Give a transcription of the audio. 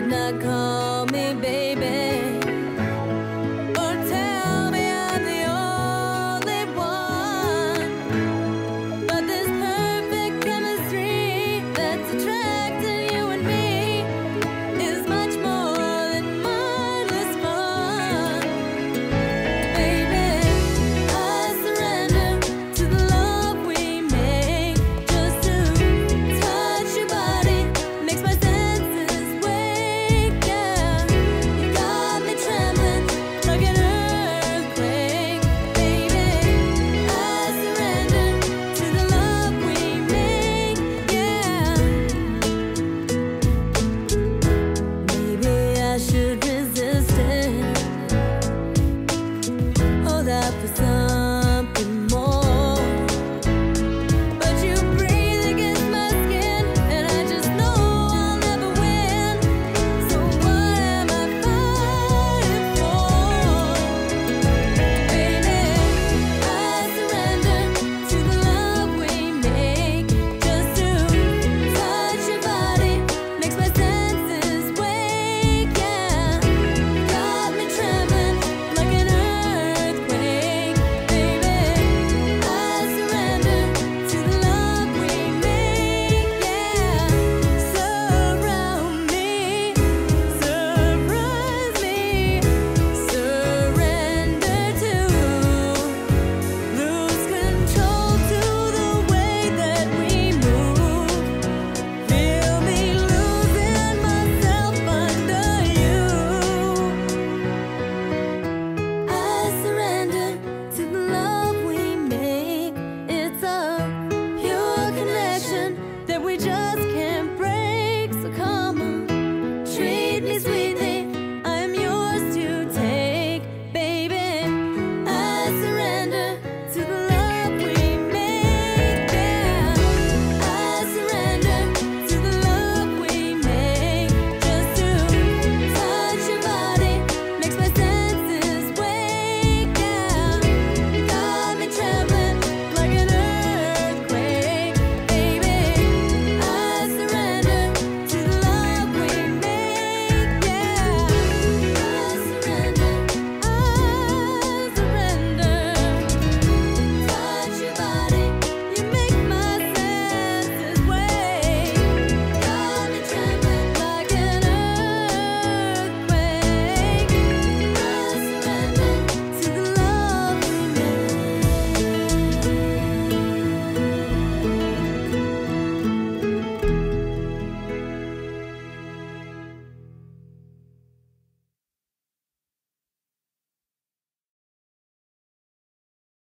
not call me baby. should